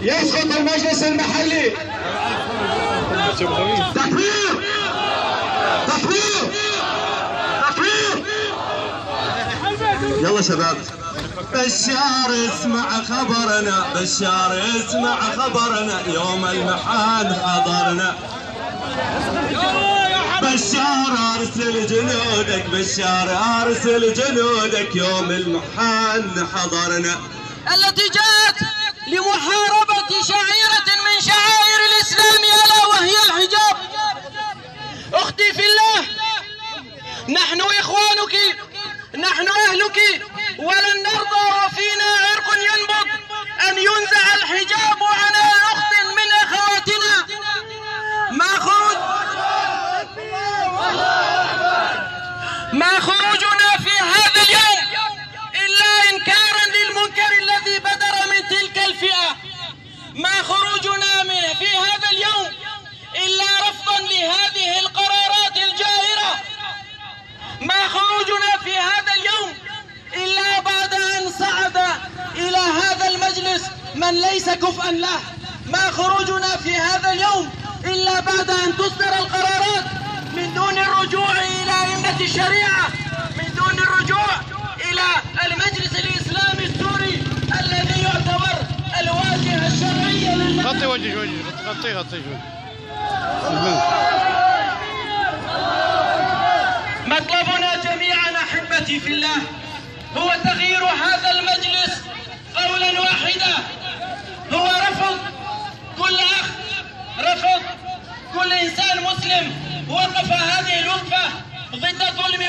يسقط المجلس المحلي. تكبير تكبير تكبير يلا شباب. بشار اسمع خبرنا بشار اسمع خبرنا يوم المحان حضرنا. بشار أرسل جنودك بشار أرسل جنودك يوم المحان حضرنا. التي جاءت نحن إخوانك نحن أهلك ولن نرضى وفينا عرق ينبض أن ينزع الحجاب عن أخت من أخواتنا. ما خروج ما خروجنا في هذا اليوم إلا إنكارا للمنكر الذي بدر من تلك الفئة ما خروجنا من في هذا اليوم إلا رفضا لهذه القرارات الجائرة ما خروجنا في هذا اليوم إلا بعد أن صعد إلى هذا المجلس من ليس كفءا له. ما خروجنا في هذا اليوم إلا بعد أن تصدر القرارات من دون الرجوع إلى أئمة الشريعة من دون الرجوع إلى المجلس الإسلامي السوري الذي يعتبر الواجهة الشرعية لله غطي وجهك وجهك. غطي غطي وجهك. في الله هو تغيير هذا المجلس قولا واحدا. هو رفض كل أخ رفض كل إنسان مسلم وقف هذه الوقفة ضد والعدوان